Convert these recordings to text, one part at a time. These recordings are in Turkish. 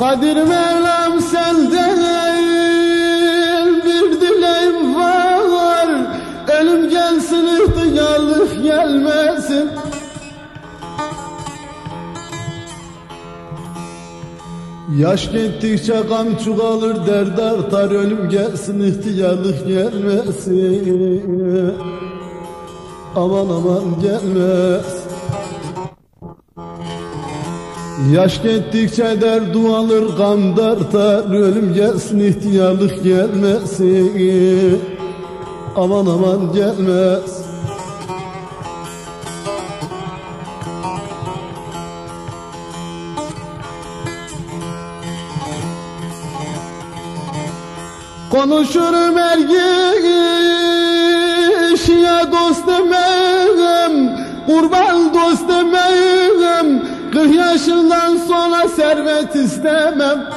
Kadir Mevlam senden bir dileğim var. Ölüm gelsin ihtiyarlık gelmesin. Yaş gittikçe gam çoğalır dert artar. Ölüm gelsin ihtiyarlık gelmesin. Aman aman gelmez Yaş gittikçe der dualır gam dartar Ölüm gelsin ihtiyarlık gelmesin. Aman aman gelmez. Konuşurum her kişiye dost demem Kurban sonra servet istemem.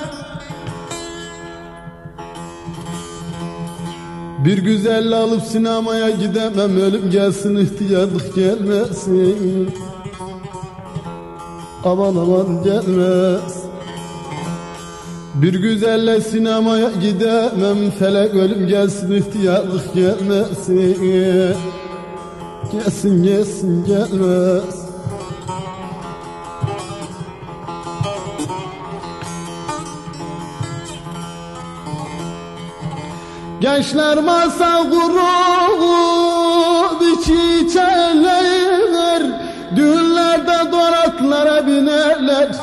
Bir güzel alıp sinemaya gidemem. Ölüm gelsin ihtiyarlık gelmesin. Aman aman gelmez. Bir güzelle sinemaya gidemem. Felek ölüm gelsin ihtiyarlık gelmesin. Gelsin gelsin gelmez Gençler masa kurup içi içerler Düğünlerde donatlara binerler.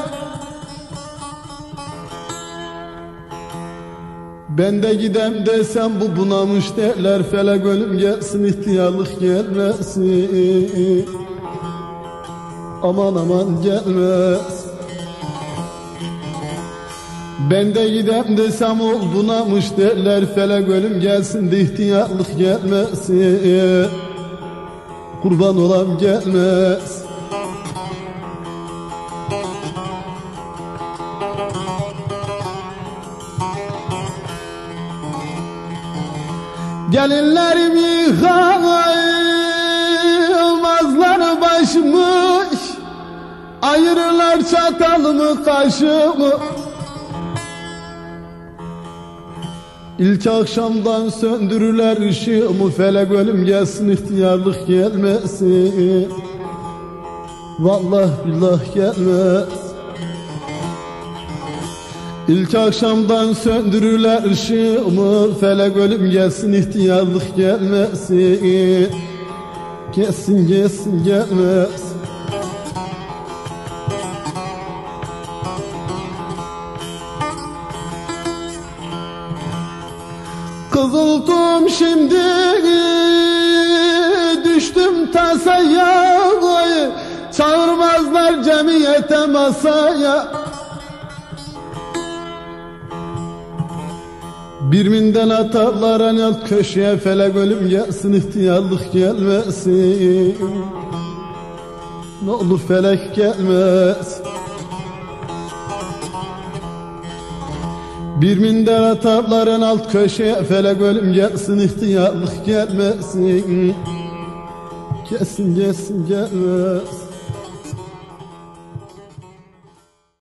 Ben de gidem desem bu bunamış derler Felek ölüm gelsin ihtiyarlık gelmesin. Aman aman gelmez Ben de gidem desem o bunamış derler Felek ölüm gelsin de ihtiyarlık gelmesin. Kurban olam gelmez. Gelinlerim yıkamazlar başmış Ayırırlar çatalımı kaşımı İlk akşamdan söndürürler ışığımı Felek ölüm gelsin ihtiyarlık gelmesin. Vallahi billah gelmez. İlk akşamdan söndürürler ışığımı Felek ölüm gelsin ihtiyarlık gelmesin. Gelsin gelsin gelmez Kızıldım şimdi düştüm tasaya Çağırmazlar cemiyete masaya. Bir minden atarlar anat köşeye felek ölüm gelsin ihtiyarlık gelmesin. Ne olur felek gelmez Bir minder atarların alt köşeye felek ölüm gelsin ihtiyarlık gelmesin. Gelsin gelsin gelmez